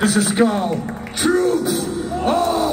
This is called Troops Oh!